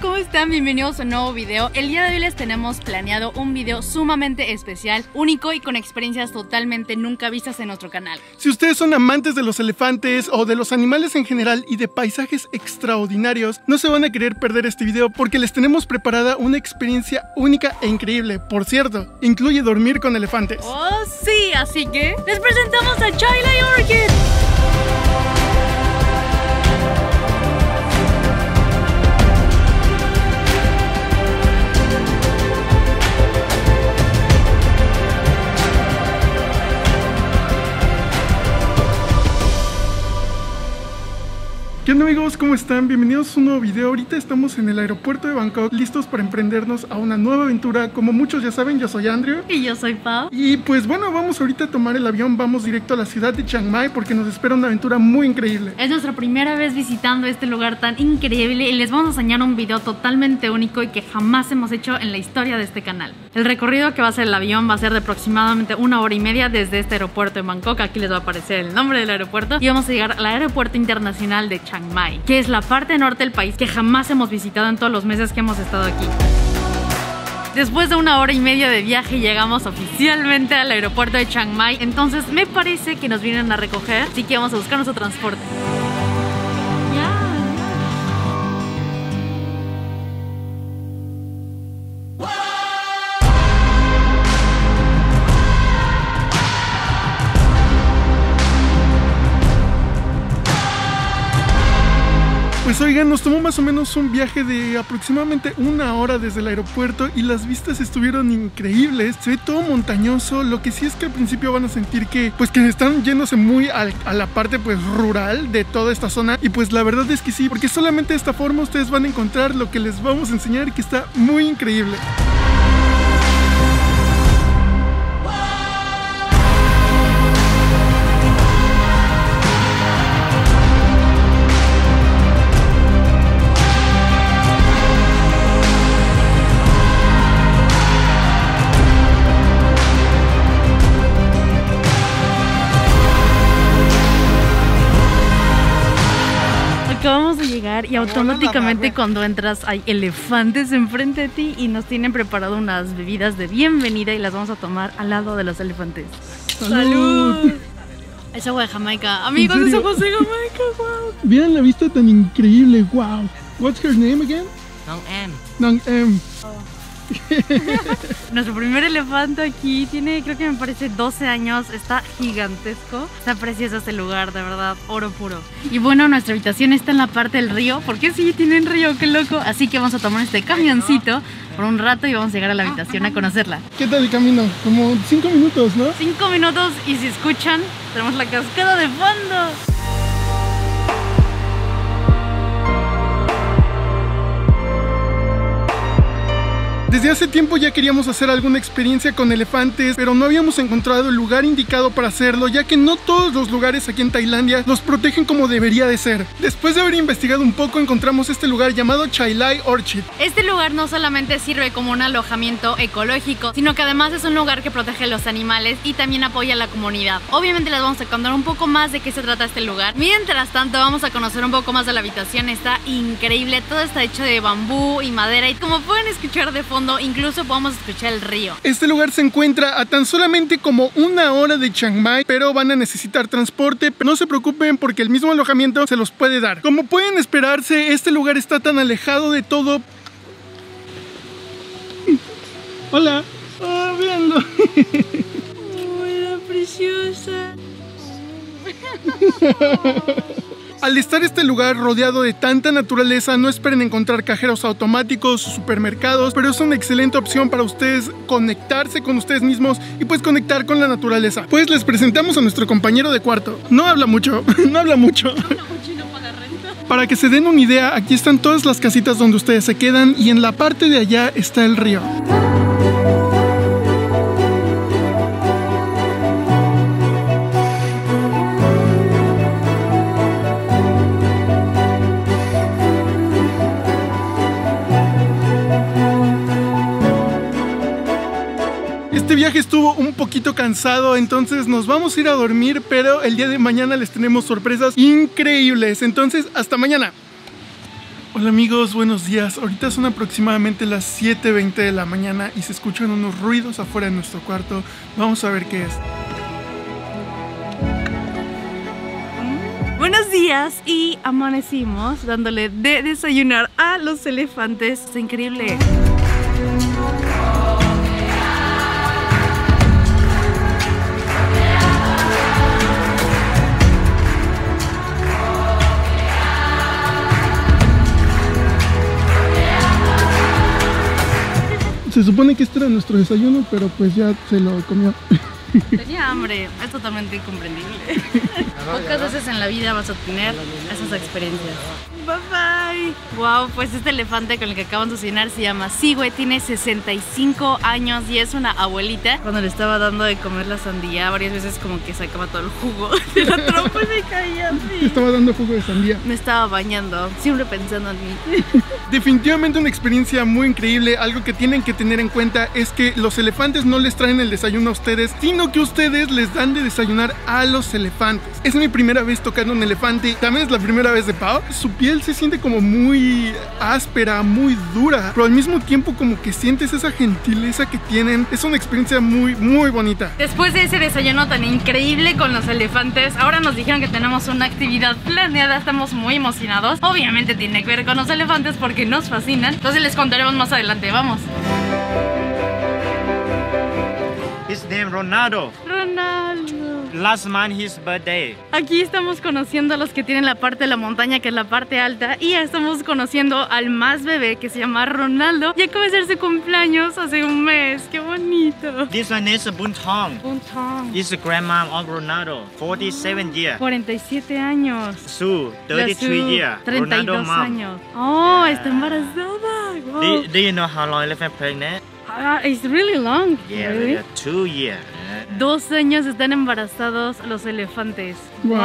¿cómo están? Bienvenidos a un nuevo video. El día de hoy les tenemos planeado un video sumamente especial, único y con experiencias totalmente nunca vistas en nuestro canal. Si ustedes son amantes de los elefantes o de los animales en general y de paisajes extraordinarios, no se van a querer perder este video porque les tenemos preparada una experiencia única e increíble. Por cierto, incluye dormir con elefantes. Oh, sí, así que les presentamos a Chayla y Orchid. ¿Qué onda amigos? ¿Cómo están? Bienvenidos a un nuevo video. Ahorita estamos en el aeropuerto de Bangkok, listos para emprendernos a una nueva aventura. Como muchos ya saben, yo soy Andrew. Y yo soy Pau. Y pues bueno, vamos ahorita a tomar el avión, vamos directo a la ciudad de Chiang Mai porque nos espera una aventura muy increíble. Es nuestra primera vez visitando este lugar tan increíble y les vamos a enseñar un video totalmente único y que jamás hemos hecho en la historia de este canal. El recorrido que va a hacer el avión va a ser de aproximadamente una hora y media desde este aeropuerto de Bangkok. Aquí les va a aparecer el nombre del aeropuerto y vamos a llegar al aeropuerto internacional de Chiang Mai, que es la parte norte del país que jamás hemos visitado en todos los meses que hemos estado aquí. Después de una hora y media de viaje llegamos oficialmente al aeropuerto de Chiang Mai, entonces me parece que nos vienen a recoger, así que vamos a buscar nuestro transporte. Pues oigan, nos tomó más o menos un viaje de aproximadamente una hora desde el aeropuerto y las vistas estuvieron increíbles. Se ve todo montañoso. Lo que sí es que al principio van a sentir que, pues que están yéndose muy a, la parte pues rural de toda esta zona. Y pues la verdad es que sí, porque solamente de esta forma ustedes van a encontrar lo que les vamos a enseñar que está muy increíble. Automáticamente cuando entras hay elefantes enfrente de ti y nos tienen preparado unas bebidas de bienvenida y las vamos a tomar al lado de los elefantes. ¡Salud! Es agua de Jamaica. Amigos, ¿En es agua de Jamaica, wow. Vean la vista tan increíble. Wow. What's her name again? Nong Em. Nang Em. Nuestro primer elefante aquí tiene, creo que me parece 12 años, está gigantesco. Está precioso este lugar, de verdad, oro puro. Y bueno, nuestra habitación está en la parte del río, porque sí, tienen río, qué loco. Así que vamos a tomar este camioncito por un rato y vamos a llegar a la habitación a conocerla. ¿Qué tal el camino? Como cinco minutos, ¿no? Cinco minutos y si escuchan, tenemos la cascada de fondo. Desde hace tiempo ya queríamos hacer alguna experiencia con elefantes, pero no habíamos encontrado el lugar indicado para hacerlo, ya que no todos los lugares aquí en Tailandia los protegen como debería de ser. Después de haber investigado un poco, encontramos este lugar llamado Chai Lai Orchid. Este lugar no solamente sirve como un alojamiento ecológico, sino que además es un lugar que protege a los animales y también apoya a la comunidad. Obviamente les vamos a contar un poco más de qué se trata este lugar. Mientras tanto, vamos a conocer un poco más de la habitación. Está increíble, todo está hecho de bambú y madera y como pueden escuchar de fondo, incluso podemos escuchar el río. Este lugar se encuentra a tan solamente como una hora de Chiang Mai, pero van a necesitar transporte. No se preocupen porque el mismo alojamiento se los puede dar. Como pueden esperarse, este lugar está tan alejado de todo. Hola. Ah, véanlo. Hola, preciosa. Al estar este lugar rodeado de tanta naturaleza, no esperen encontrar cajeros automáticos o supermercados, pero es una excelente opción para ustedes conectarse con ustedes mismos y pues conectar con la naturaleza. Pues les presentamos a nuestro compañero de cuarto. No habla mucho, no habla mucho. Para que se den una idea, aquí están todas las casitas donde ustedes se quedan y en la parte de allá está el río. Este viaje estuvo un poquito cansado, entonces nos vamos a ir a dormir, pero el día de mañana les tenemos sorpresas increíbles. Entonces, hasta mañana. Hola amigos, buenos días. Ahorita son aproximadamente las 7.20 de la mañana y se escuchan unos ruidos afuera de nuestro cuarto. Vamos a ver qué es. Buenos días y amanecimos dándole de desayunar a los elefantes. Es increíble. Se supone que este era nuestro desayuno, pero pues ya se lo comió. Tenía hambre, es totalmente incomprendible. Pocas veces en la vida vas a tener esas experiencias. Bye bye. Wow, pues este elefante con el que acaban de cenar se llama Sigüe, tiene 65 años y es una abuelita. Cuando le estaba dando de comer la sandía, varias veces como que sacaba todo el jugo de la trompa y me caía así. Estaba dando jugo de sandía. Me estaba bañando, siempre pensando en mí. Definitivamente una experiencia muy increíble. Algo que tienen que tener en cuenta es que los elefantes no les traen el desayuno a ustedes, sino que ustedes les dan de desayunar a los elefantes. Es mi primera vez tocando un elefante. También es la primera vez de Pau. Su piel se siente como muy áspera, muy dura, pero al mismo tiempo como que sientes esa gentileza que tienen. Es una experiencia muy, muy bonita. Después de ese desayuno tan increíble con los elefantes, ahora nos dijeron que tenemos una actividad planeada, estamos muy emocionados. Obviamente tiene que ver con los elefantes porque nos fascinan. Entonces les contaremos más adelante, vamos. His name Ronaldo. Ronaldo. Last month his birthday. Aquí estamos conociendo a los que tienen la parte de la montaña, que es la parte alta, y ya estamos conociendo al más bebé que se llama Ronaldo. Y acaba de ser su cumpleaños hace un mes. ¡Qué bonito! This one is Buntong. Buntong. Is the grandma of Ronaldo. 47 years. 47 años. Sue, La 33 Sue, years. 32 Ronaldo mom. años. Oh, Yeah. está embarazada. Wow. Do, do you know how long elephant pregnant? Ah, it's really long. Yeah, really? two years. Dos años están embarazados los elefantes. Wow.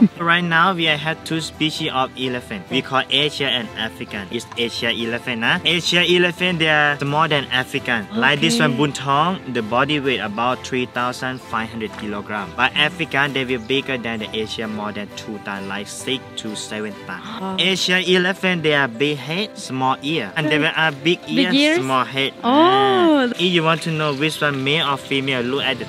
Wow. Right now we have two species of elephant. We call Asia and African. It's Asia elephant. Huh? Asia elephant they are smaller than African. Like this one Okay. Buntong, the body weight about 3,500 kilogram. But African they will bigger than the Asia more than two times, like six to seven times. Wow. Asia elephant they are big head, small ear, and they will are big Big ear, ears? small head. Oh. Ah. If you want to know which one male or female, look at the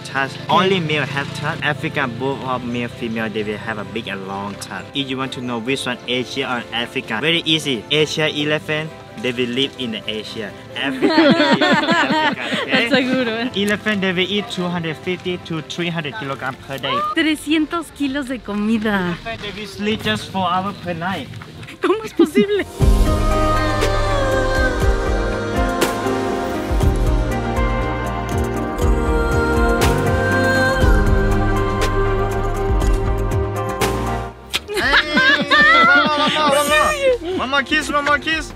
Only male have tusk. African both of male female they will have a big and long tusk. If you want to know which one Asia or Africa, very easy. Asia elephant they will live in the Asia. Africa, will live in Africa. Okay? That's a good one. Elephant they will eat 250 to 300 kilogram per day. 300 kilos de comida. Elephant they will sleep just four hours per night. ¿Cómo es posible? One kiss, one kiss.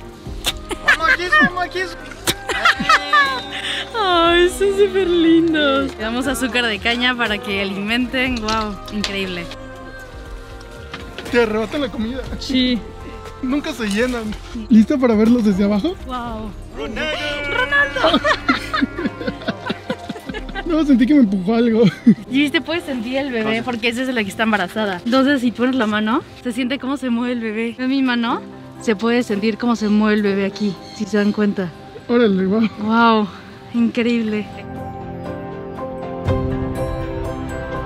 One kiss, one kiss. Ay, son súper lindos. Le damos azúcar de caña para que alimenten. Wow, increíble. Te arrebatan la comida. Sí. Nunca se llenan. ¿Lista para verlos desde abajo? Wow. Ronaldo. No, sentí que me empujó algo. Y viste, puedes sentir el bebé porque esa es la que está embarazada. Entonces, si pones la mano, se siente cómo se mueve el bebé. ¿Ve mi mano? Se puede sentir cómo se mueve el bebé aquí, si se dan cuenta. Órale, wow. Wow, increíble.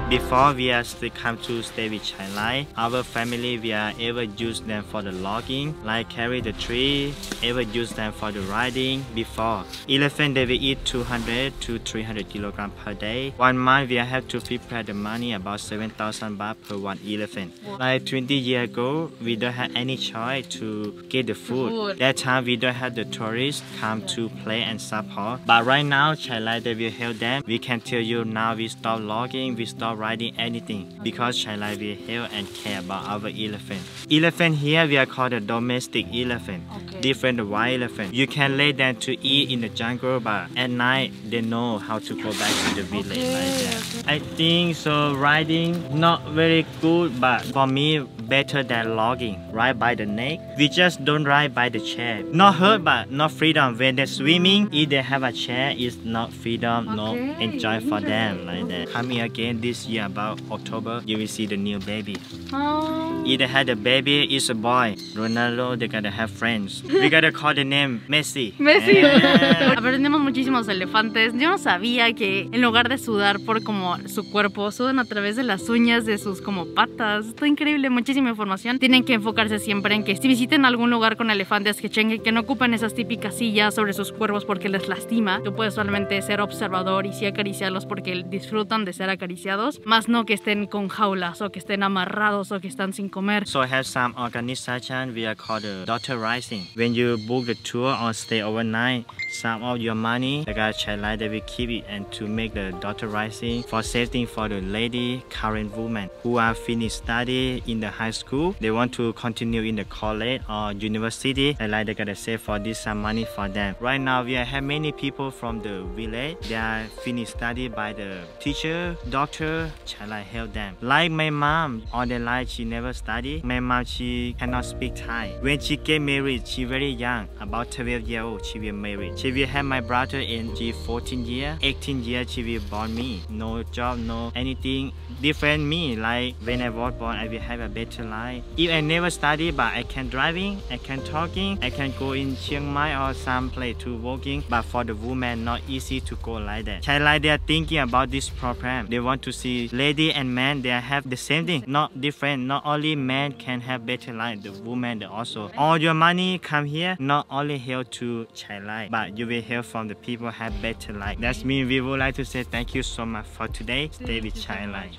Before we are still come to stay with Chai our family we are ever use them for the logging, like carry the tree, ever use them for the riding before. Elephant they will eat 200 to 300 kilogram per day. One month we have to prepare the money about 7,000 baht per one elephant. Like 20 years ago, we don't have any choice to get the food. food. That time we don't have the tourists come to play and support. But right now, Chai Lai they will help them. We can tell you now we stop logging, we stop riding anything because Chai Lai will help and care about our elephant. Elephant here we are called a domestic elephant. Okay. Different wild elephant. You can let them to eat in the jungle, but at night they know how to go back to the village like that. I think so riding not very good, but for me better than logging. Ride by the neck. We just don't ride by the chair. Not hurt, but not freedom. When they're swimming, if they have a chair, it's not freedom, no enjoy for them like that. Coming again this year about October, you will see the new baby. Oh. If they had a baby, it's a boy. Ronaldo, they gotta have friends. We gotta call the name Messi. Messi. Yeah. Aprendemos muchísimos elefantes. Yo no sabía que en lugar de sudar por como su cuerpo, sudan a través de las uñas de sus como patas. Está increíble, información. Tienen que enfocarse siempre en que si visiten algún lugar con elefantes que chequen que no ocupen esas típicas sillas sobre sus cuerpos porque les lastima. Tú puedes solamente ser observador y sí acariciarlos porque disfrutan de ser acariciados, más no que estén con jaulas o que estén amarrados o que están sin comer. So I have some organization we are called the Daughter Rising. When you book the tour or stay overnight, some of your money, the guy child like they will keep it and to make the Daughter Rising for safety for the lady current woman who are finished study in the high school. They want to continue in the college or university. They like they gotta save for this some money for them. Right now we have many people from the village. They are finished study by the teacher, doctor, child like help them. Like my mom, all their life she never study. My mom she cannot speak Thai. When she get married, she very young, about 12 year old. She will marry. She will have my brother in she 14 year, 18 year she will born me. No job, no anything different me. Like when I was born, I will have a better life. If I never study, but I can driving, I can talking, I can go in Chiang Mai or some place to working. But for the woman, not easy to go like that. Child like they are thinking about this program. They want to see lady and man they have the same thing, not different. Not only man can have better life, the woman also. All your money come here, not only help to child life, but you will help from the people have better life. That's mean we would like to say thank you so much for today. Stay with child life.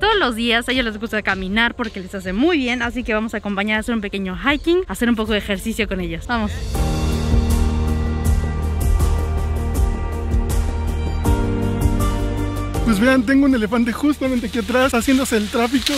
Todos los días a ellos les gusta caminar porque les hace muy bien, así que vamos a acompañar a hacer un pequeño hiking, hacer un poco de ejercicio con ellos. Vamos. Pues vean, tengo un elefante justamente aquí atrás haciéndose el tráfico.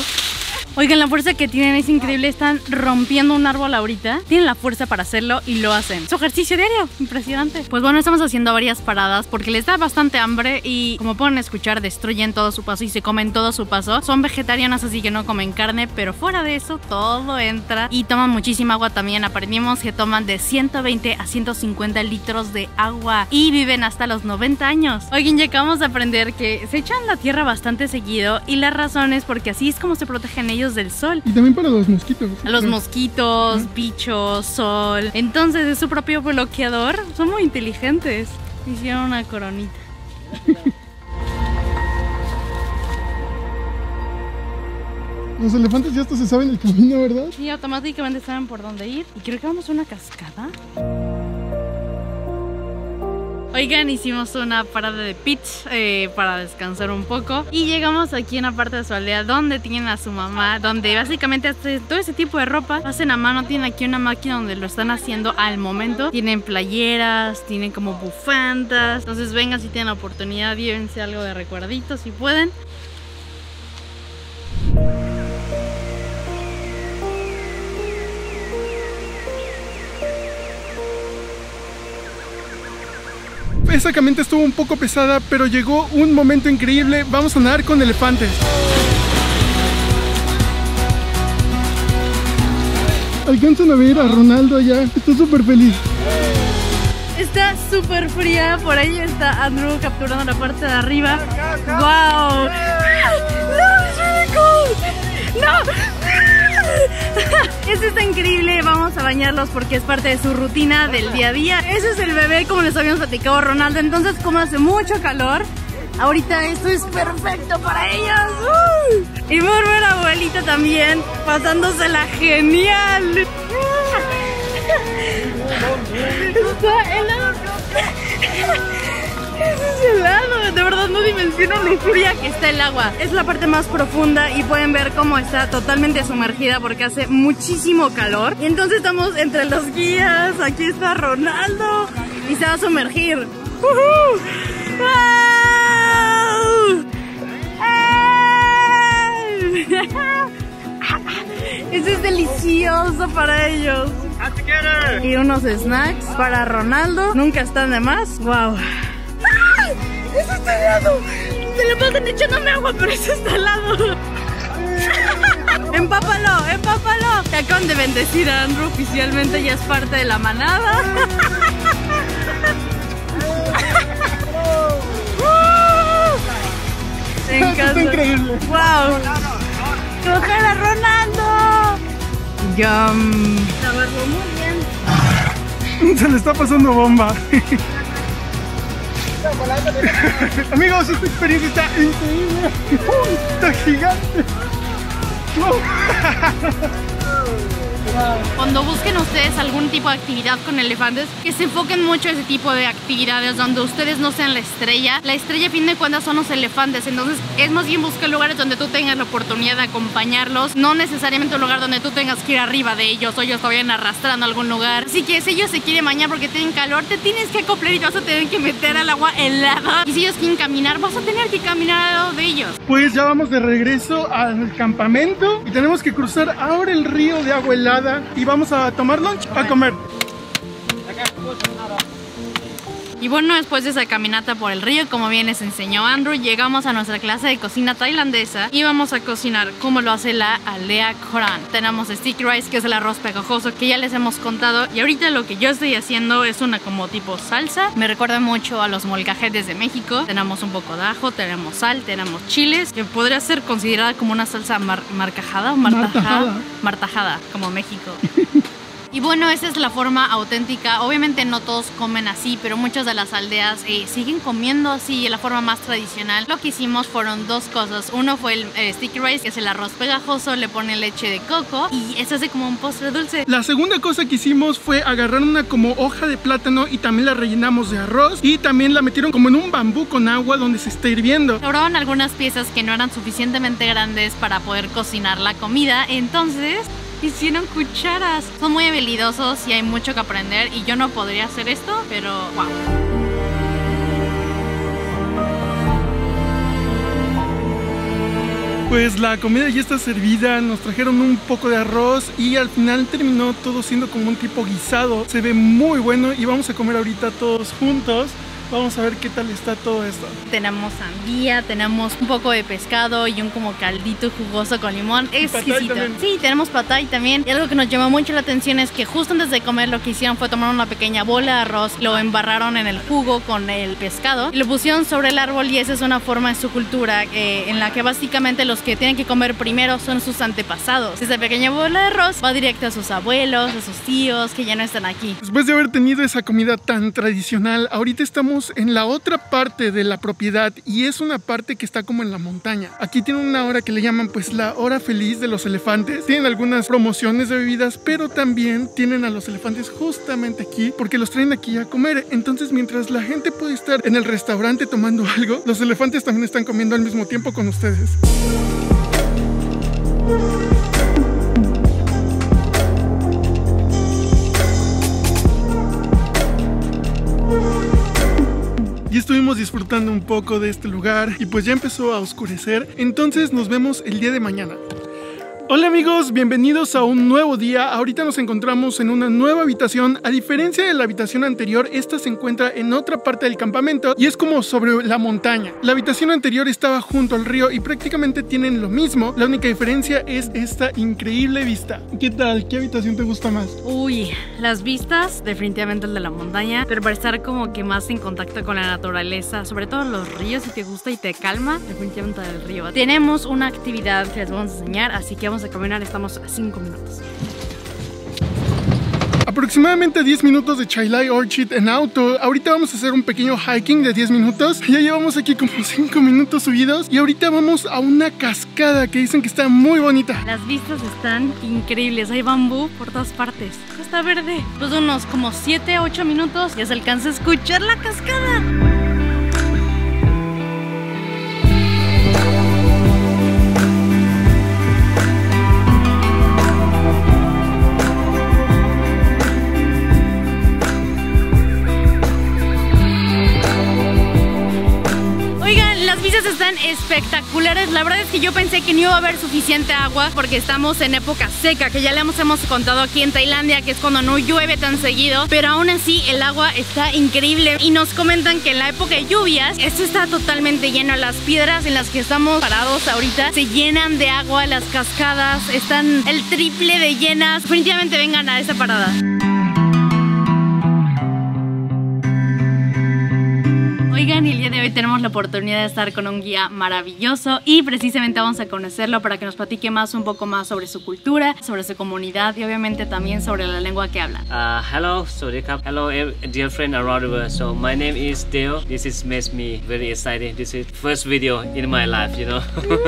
Oigan, la fuerza que tienen es increíble. Están rompiendo un árbol ahorita. Tienen la fuerza para hacerlo y lo hacen. Su ejercicio diario. Impresionante. Pues bueno, estamos haciendo varias paradas porque les da bastante hambre y como pueden escuchar, destruyen todo su paso y se comen todo su paso. Son vegetarianas, así que no comen carne, pero fuera de eso, todo entra. Y toman muchísima agua también. Aprendimos que toman de 120 a 150 litros de agua y viven hasta los 90 años. Oigan, ya acabamos de aprender que se echan la tierra bastante seguido y la razón es porque así es como se protegen ellos del sol. Y también para los mosquitos. Los mosquitos, bichos, sol. Entonces es su propio bloqueador. Son muy inteligentes. Hicieron una coronita. Los elefantes ya hasta se saben el camino, ¿verdad? Y automáticamente saben por dónde ir. Y creo que vamos a una cascada. Oigan, hicimos una parada de pits eh, para descansar un poco. Y llegamos aquí en la parte de su aldea donde tienen a su mamá, donde básicamente hace todo ese tipo de ropa hacen a mano, tienen aquí una máquina donde lo están haciendo al momento, tienen playeras, tienen como bufandas, entonces vengan si tienen la oportunidad, llévense algo de recuerditos si pueden. Esa caminata estuvo un poco pesada, pero llegó un momento increíble. Vamos a nadar con elefantes. Alcanzan a ver a Ronaldo allá. Está súper feliz. Está súper fría, por ahí está Andrew capturando la parte de arriba. ¡Wow! ¡No, really cool! ¡No! Esto está increíble, vamos a bañarlos porque es parte de su rutina del día a día. Ese es el bebé, como les habíamos platicado Ronaldo. Entonces, como hace mucho calor, ahorita esto es perfecto para ellos. Y ver abuelita también, pasándosela genial. Está helado. Es helado, de verdad no dimensiono lo fría que está el agua. Es la parte más profunda y pueden ver cómo está totalmente sumergida porque hace muchísimo calor. Y entonces estamos entre los guías, aquí está Ronaldo y se va a sumergir. ¡Uhú! ¡Wow! ¡Ay! Eso es delicioso para ellos. Y unos snacks para Ronaldo. Nunca están de más. ¡Wow! ¡Eso está helado! Se le pasan echándome agua, pero eso está helado. Empápalo, empápalo. Te acaban de bendecir a Andrew oficialmente, ya es parte de la manada. Me está encanta. increíble. ¡Wow! ¡Coger a Ronaldo! ¡Yum! Muy bien. Se le está pasando bomba. Amigos, esta experiencia está increíble. Uy, Está gigante. Cuando busquen ustedes algún tipo de actividad con elefantes, que se enfoquen mucho en ese tipo de actividades donde ustedes no sean la estrella. La estrella a fin de cuentas son los elefantes, entonces es más bien buscar lugares donde tú tengas la oportunidad de acompañarlos, no necesariamente un lugar donde tú tengas que ir arriba de ellos o ellos te vayan arrastrando a algún lugar. Así que si ellos se quieren bañar porque tienen calor, te tienes que acoplar y vas a tener que meter al agua helada. Y si ellos quieren caminar, vas a tener que caminar al lado de ellos. Pues ya vamos de regreso al campamento y tenemos que cruzar ahora el río de agua helada y vamos a tomar lunch, a comer. Y bueno, después de esa caminata por el río, como bien les enseñó Andrew, llegamos a nuestra clase de cocina tailandesa y vamos a cocinar como lo hace la aldea Koran. Tenemos sticky rice, que es el arroz pegajoso que ya les hemos contado. Y ahorita lo que yo estoy haciendo es una como tipo salsa. Me recuerda mucho a los molcajetes de México. Tenemos un poco de ajo, tenemos sal, tenemos chiles, que podría ser considerada como una salsa mar- marcajada o martajada. Martajada. Martajada, como México. Y bueno, esa es la forma auténtica. Obviamente no todos comen así, pero muchas de las aldeas eh, siguen comiendo así, la forma más tradicional. Lo que hicimos fueron dos cosas. Uno fue el eh, sticky rice, que es el arroz pegajoso, le ponen leche de coco y eso hace como un postre dulce. La segunda cosa que hicimos fue agarrar una como hoja de plátano y también la rellenamos de arroz y también la metieron como en un bambú con agua donde se está hirviendo. Sobraron algunas piezas que no eran suficientemente grandes para poder cocinar la comida, entonces hicieron cucharas. Son muy habilidosos y hay mucho que aprender y yo no podría hacer esto, pero wow. Pues la comida ya está servida, nos trajeron un poco de arroz y al final terminó todo siendo como un tipo guisado. Se ve muy bueno y vamos a comer ahorita todos juntos. Vamos a ver qué tal está todo esto. Tenemos sandía, tenemos un poco de pescado y un como caldito jugoso con limón. Exquisito. Sí, tenemos patay también. Y algo que nos llamó mucho la atención es que justo antes de comer lo que hicieron fue tomar una pequeña bola de arroz, lo embarraron en el jugo con el pescado y lo pusieron sobre el árbol y esa es una forma en su cultura eh, en la que básicamente los que tienen que comer primero son sus antepasados. Esa pequeña bola de arroz va directo a sus abuelos, a sus tíos que ya no están aquí. Después de haber tenido esa comida tan tradicional, ahorita estamos en la otra parte de la propiedad y es una parte que está como en la montaña. Aquí tienen una hora que le llaman pues la hora feliz de los elefantes. Tienen algunas promociones de bebidas, pero también tienen a los elefantes justamente aquí porque los traen aquí a comer. Entonces mientras la gente puede estar en el restaurante tomando algo, los elefantes también están comiendo al mismo tiempo con ustedes. Estuvimos disfrutando un poco de este lugar y pues ya empezó a oscurecer, entonces nos vemos el día de mañana. Hola amigos, bienvenidos a un nuevo día. Ahorita nos encontramos en una nueva habitación. A diferencia de la habitación anterior, esta se encuentra en otra parte del campamento y es como sobre la montaña. La habitación anterior estaba junto al río y prácticamente tienen lo mismo. La única diferencia es esta increíble vista. ¿Qué tal? ¿Qué habitación te gusta más? Uy, las vistas, definitivamente el de la montaña, pero para estar como que más en contacto con la naturaleza, sobre todo los ríos, si te gusta y te calma, definitivamente el río. Tenemos una actividad que les vamos a enseñar, así que vamos a caminar, estamos a 5 minutos. Aproximadamente 10 minutos de Chailai Orchid en auto. Ahorita vamos a hacer un pequeño hiking de 10 minutos. Ya llevamos aquí como 5 minutos subidos. Y ahorita vamos a una cascada que dicen que está muy bonita. Las vistas están increíbles, hay bambú por todas partes. Está verde. Pues unos como 7, 8 minutos ya se alcanza a escuchar la cascada. Están espectaculares. La verdad es que yo pensé que no iba a haber suficiente agua porque estamos en época seca, que ya le hemos, hemos contado aquí en Tailandia, que es cuando no llueve tan seguido. Pero aún así el agua está increíble y nos comentan que en la época de lluvias esto está totalmente lleno. Las piedras en las que estamos parados ahorita se llenan de agua, las cascadas están el triple de llenas. Definitivamente vengan a esta parada. Oigan, y el día de hoy tenemos la oportunidad de estar con un guía maravilloso y precisamente vamos a conocerlo para que nos platique más un poco más sobre su cultura, sobre su comunidad y obviamente también sobre la lengua que hablan. Uh, hello, Sodikap. Hello, ev- dear friend around the world. So my name is Dale. This is makes me very excited. This is first video in my life, you know.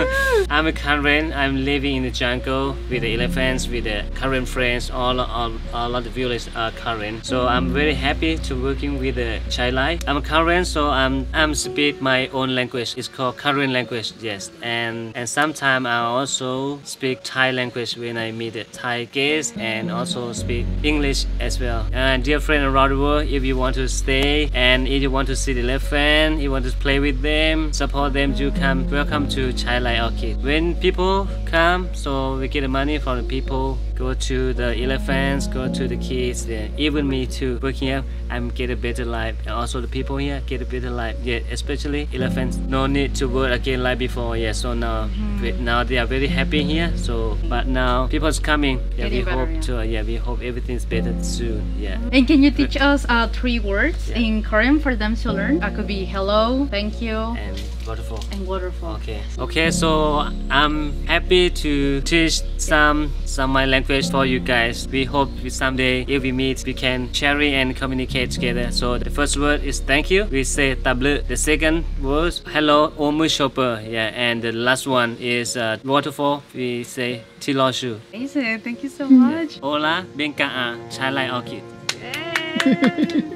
I'm a Karen. I'm living in the jungle with the elephants, with the Karen friends. All, all, all of the village are Karen. So I'm very happy to working with the Chai Lai. I'm a Karen, so I'm speak my own language. It's called Karen language. Yes, and and sometimes I also speak Thai language when I meet the Thai guests, and also speak English as well. And dear friend around the world, if you want to stay and if you want to see the elephant, you want to play with them, support them, you come. Welcome to Chai Lai Orchid. When people come, so we get the money from the people. Go to the elephants, go to the kids, then even me too. Working here, I'm get a better life, and also the people here get a better life. Yeah, especially elephants. No need to work again like before. Yeah, so now we- now they are very happy here. So, but now people's coming. Yeah, Getting we better, hope yeah. to. Yeah, we hope everything's better soon. Yeah. And can you teach us uh, three words Yeah. in Korean for them to learn? That could be hello, thank you, And waterfall. and waterfall. Okay. Okay, so I'm happy to teach some some my language for you guys. We hope we someday if we meet we can share and communicate together. So the first word is thank you. We say tablu. The second word hello omu shopper. Yeah, and the last one is uh, waterfall. We say tiloshu. Amazing, thank you so much. Hola, benka'a, chalai orchid.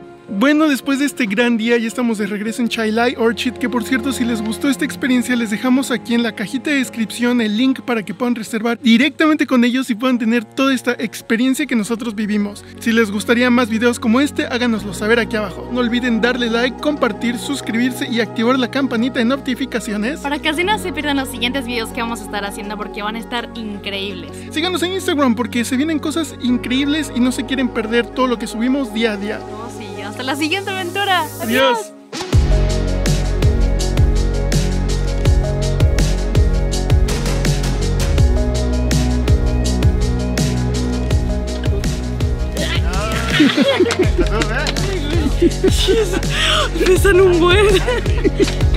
Bueno, después de este gran día ya estamos de regreso en Chailai Orchid, que por cierto si les gustó esta experiencia les dejamos aquí en la cajita de descripción el link para que puedan reservar directamente con ellos y puedan tener toda esta experiencia que nosotros vivimos. Si les gustaría más videos como este, háganoslo saber aquí abajo. No olviden darle like, compartir, suscribirse y activar la campanita de notificaciones. Para que así no se pierdan los siguientes videos que vamos a estar haciendo porque van a estar increíbles. Síganos en Instagram porque se vienen cosas increíbles y no se quieren perder todo lo que subimos día a día. Hasta la siguiente aventura. Adiós. Besan un buen.